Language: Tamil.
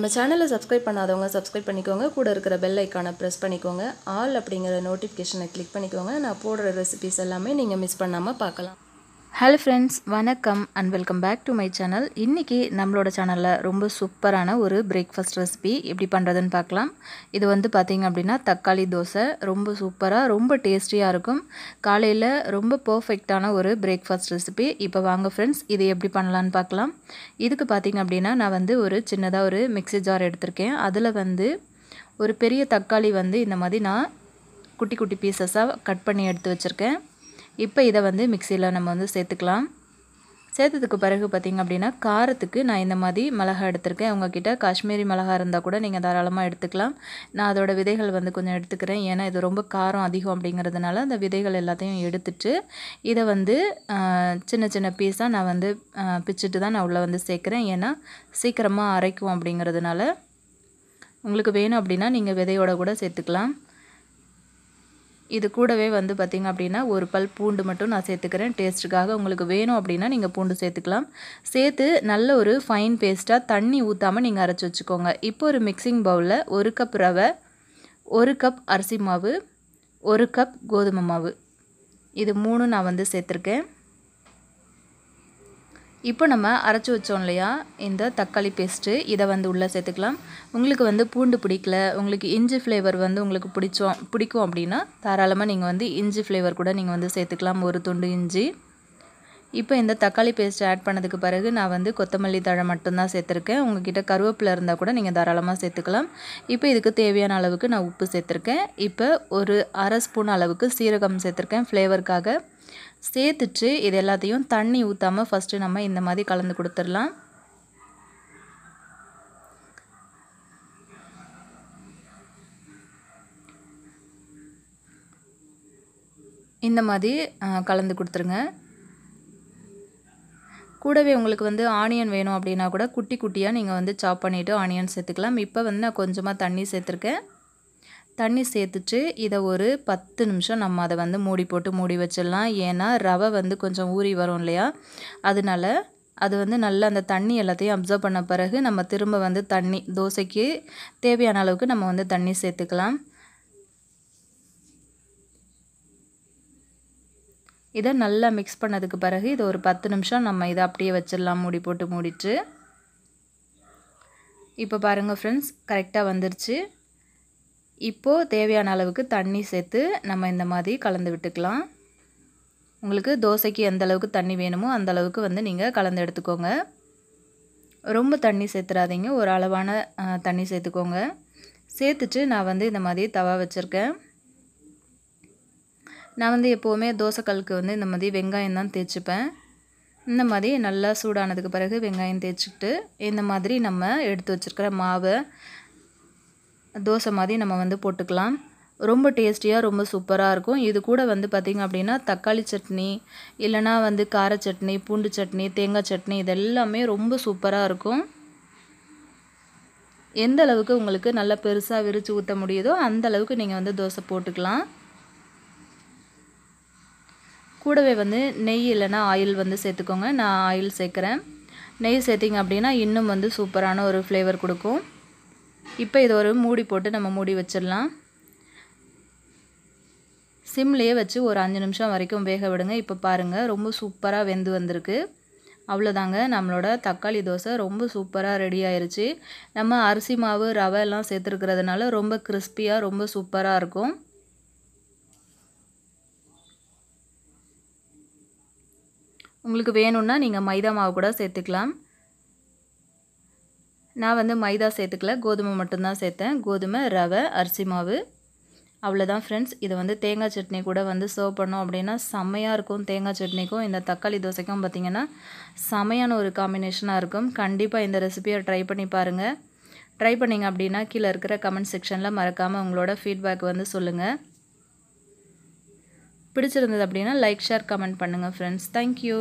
நம்ம சேனலை சப்ஸ்கிரைப் பண்ணாதவங்க சப்ஸ்கிரைப் பண்ணிக்கோங்க. கூட இருக்கிற பெல் ஐக்கானை ப்ரெஸ் பண்ணிக்கோங்க. ஆல் அப்படிங்கிற நோட்டிஃபிகேஷனை கிளிக் பண்ணிக்கோங்க. நான் போடுற ரெசிபிஸ் எல்லாமே நீங்கள் மிஸ் பண்ணாமல் பார்க்கலாம். ஹலோ ஃப்ரெண்ட்ஸ் வணக்கம் and welcome back to my channel இன்றைக்கி நம்மளோட சேனலில் ரொம்ப சூப்பரான ஒரு பிரேக்ஃபாஸ்ட் ரெசிபி எப்படி பண்ணுறதுன்னு பார்க்கலாம். இது வந்து பார்த்திங்க அப்படின்னா தக்காளி தோசை. ரொம்ப சூப்பராக ரொம்ப டேஸ்டியாக இருக்கும். காலையில் ரொம்ப பர்ஃபெக்டான ஒரு பிரேக்ஃபாஸ்ட் ரெசிபி இப்போ வாங்க ஃப்ரெண்ட்ஸ் இது எப்படி பண்ணலான்னு பார்க்கலாம். இதுக்கு பார்த்திங்க அப்படின்னா நான் வந்து ஒரு சின்னதாக ஒரு மிக்ஸி ஜார் எடுத்திருக்கேன். அதில் வந்து ஒரு பெரிய தக்காளி வந்து இந்த மாதிரி நான் குட்டி குட்டி பீசஸாக கட் பண்ணி எடுத்து வச்சுருக்கேன். இப்போ இதை வந்து மிக்சியில் நம்ம வந்து சேர்த்துக்கலாம். சேர்த்ததுக்கு பிறகு பார்த்திங்க அப்படின்னா காரத்துக்கு நான் இந்த மாதிரி மிளகா எடுத்திருக்கேன். உங்ககிட்ட காஷ்மீரி மிளகா இருந்தால் கூட நீங்கள் தாராளமாக எடுத்துக்கலாம். நான் அதோட விதைகள் வந்து கொஞ்சம் எடுத்துக்கிறேன். ஏன்னா இது ரொம்ப காரம் அதிகம் அப்படிங்கிறதுனால அந்த விதைகள் எல்லாத்தையும் எடுத்துட்டு இதை வந்து சின்ன சின்ன பீஸாக நான் வந்து பிச்சுட்டு தான் நான் உள்ளே வந்து சேர்க்குறேன். ஏன்னா சீக்கிரமாக அரைக்கும் அப்படிங்கிறதுனால உங்களுக்கு வேணும் அப்படின்னா நீங்கள் விதையோட கூட சேர்த்துக்கலாம். இது கூடவே வந்து பார்த்திங்க அப்படின்னா ஒரு பல் பூண்டு மட்டும் நான் சேர்த்துக்கிறேன். டேஸ்ட்டுக்காக உங்களுக்கு வேணும் அப்படின்னா நீங்கள் பூண்டு சேர்த்துக்கலாம். சேர்த்து நல்ல ஒரு ஃபைன் பேஸ்ட்டாக தண்ணி ஊற்றாமல் நீங்கள் அரைச்சி வச்சுக்கோங்க. இப்போ ஒரு மிக்சிங் பவுலில் ஒரு கப் ரவை ஒரு கப் அரிசி மாவு ஒரு கப் கோதுமை மாவு. இது மூணும் நான் வந்து சேர்த்துருக்கேன். இப்போ நம்ம அரைச்சி வச்சோம் இல்லையா? இந்த தக்காளி பேஸ்ட்டு இதை வந்து உள்ளே சேர்த்துக்கலாம். உங்களுக்கு வந்து பூண்டு பிடிக்கல உங்களுக்கு இஞ்சி ஃப்ளேவர் வந்து உங்களுக்கு பிடிச்சோம் பிடிக்கும் அப்படின்னா தாராளமாக நீங்கள் வந்து இஞ்சி ஃப்ளேவர் கூட நீங்கள் வந்து சேர்த்துக்கலாம். ஒரு துண்டு இஞ்சி. இப்போ இந்த தக்காளி பேஸ்ட் ஆட் பண்ணதுக்கு பிறகு நான் வந்து கொத்தமல்லி தழை மட்டும்தான் சேர்த்துருக்கேன். உங்ககிட்ட கருவேப்பிலை இருந்தால் கூட நீங்கள் தாராளமாக சேர்த்துக்கலாம். இப்போ இதுக்கு தேவையான அளவுக்கு நான் உப்பு சேர்த்துருக்கேன். இப்போ ஒரு அரை ஸ்பூன் அளவுக்கு சீரகம் சேர்த்துருக்கேன் ஃப்ளேவருக்காக சேர்த்துட்டு இது எல்லாத்தையும் தண்ணி ஊற்றாமல் ஃபஸ்ட்டு நம்ம இந்த மாதிரி கலந்து கொடுத்துடலாம். இந்த மாதிரி கலந்து கொடுத்துருங்க. கூடவே உங்களுக்கு வந்து ஆனியன் வேணும் அப்படின்னா கூட குட்டி குட்டியாக நீங்கள் வந்து சாப் பண்ணிவிட்டு ஆனியன் சேர்த்துக்கலாம். இப்போ வந்து நான் கொஞ்சமாக தண்ணி சேர்த்துருக்கேன். தண்ணி சேர்த்துட்டு இதை ஒரு பத்து நிமிஷம் நம்ம அதை வந்து மூடி போட்டு மூடி வச்சிடலாம். ஏன்னா ரவை வந்து கொஞ்சம் ஊறி வரும் இல்லையா? அதனால அது வந்து நல்லா அந்த தண்ணி எல்லாத்தையும் அப்சர்வ் பண்ண பிறகு நம்ம திரும்ப வந்து தண்ணி தோசைக்கு தேவையான அளவுக்கு நம்ம வந்து தண்ணி சேர்த்துக்கலாம். இதை நல்லா மிக்ஸ் பண்ணதுக்கு பிறகு இது ஒரு பத்து நிமிஷம் நம்ம இதை அப்படியே வச்சிடலாம் மூடி போட்டு மூடிட்டு. இப்போ பாருங்கள் ஃப்ரெண்ட்ஸ் கரெக்டாக வந்துருச்சு. இப்போது தேவையான அளவுக்கு தண்ணி சேர்த்து நம்ம இந்த மாதிரி கலந்து விட்டுக்கலாம். உங்களுக்கு தோசைக்கு எந்த அளவுக்கு தண்ணி வேணுமோ அந்த அளவுக்கு வந்து நீங்கள் கலந்து எடுத்துக்கோங்க. ரொம்ப தண்ணி சேர்த்துறாதீங்க ஒரு அளவான தண்ணி சேர்த்துக்கோங்க. சேர்த்துட்டு நான் வந்து இந்த மாதிரி தவா வச்சுருக்கேன். நான் வந்து எப்போவுமே தோசைக்கல்லுக்கு வந்து இந்த மாதிரி வெங்காயம் தான் தேய்ச்சிப்பேன். இந்த மாதிரி நல்லா சூடானதுக்கு பிறகு வெங்காயம் தேய்ச்சிக்கிட்டு இந்த மாதிரி நம்ம எடுத்து வச்சுருக்கிற மாவை தோசை மாதிரி நம்ம வந்து போட்டுக்கலாம். ரொம்ப டேஸ்டியாக ரொம்ப சூப்பராக இருக்கும். இது கூட வந்து பார்த்திங்க அப்படின்னா தக்காளி சட்னி இல்லைனா வந்து கார சட்னி பூண்டு சட்னி தேங்காய் சட்னி இதெல்லாமே ரொம்ப சூப்பராக இருக்கும். எந்த அளவுக்கு உங்களுக்கு நல்லா பெருசாக விரித்து ஊற்ற முடியுதோ அந்த அளவுக்கு நீங்கள் வந்து தோசை போட்டுக்கலாம். கூடவே வந்து நெய் இல்லைனா ஆயில் வந்து சேர்த்துக்கோங்க. நான் ஆயில் சேர்க்குறேன். நெய் சேர்த்திங்க அப்படின்னா இன்னும் வந்து சூப்பரான ஒரு ஃப்ளேவர் கொடுக்கும். இப்போ இதை ஒரு மூடி போட்டு நம்ம மூடி வச்சிடலாம். சிம்லேயே வச்சு ஒரு அஞ்சு நிமிஷம் வரைக்கும் வேக விடுங்க. இப்போ பாருங்கள் ரொம்ப சூப்பராக வெந்து வந்திருக்கு. அவ்வளோதாங்க நம்மளோட தக்காளி தோசை. ரொம்ப சூப்பராக ரெடி ஆயிடுச்சு நம்ம அரிசி மாவு ரவை எல்லாம் சேர்த்துருக்கிறதுனால ரொம்ப கிறிஸ்பியாக ரொம்ப சூப்பராக இருக்கும். உங்களுக்கு வேணும்னா நீங்கள் மைதா மாவு கூட சேர்த்துக்கலாம். நான் வந்து மைதா சேர்த்துக்கல கோதுமை மட்டும்தான் சேர்த்தேன். கோதுமை ரவை அரிசி மாவு. அவ்வளோதான் ஃப்ரெண்ட்ஸ் இதை வந்து தேங்காய் சட்னி கூட வந்து சர்வ் பண்ணோம் அப்படின்னா செம்மையாக இருக்கும். தேங்காய் சட்னிக்கும் இந்த தக்காளி தோசைக்கும் பார்த்திங்கன்னா செமையான ஒரு காம்பினேஷனாக இருக்கும். கண்டிப்பாக இந்த ரெசிபியை ட்ரை பண்ணி பாருங்கள் ட்ரை பண்ணிங்க அப்படின்னா கீழே இருக்கிற கமெண்ட் செக்ஷனில் மறக்காமல் உங்களோட ஃபீட்பேக் வந்து சொல்லுங்கள் பிடிச்சிருந்தது அப்படின்னா லைக் ஷேர் கமெண்ட் பண்ணுங்கள் ஃப்ரெண்ட்ஸ் தேங்க்யூ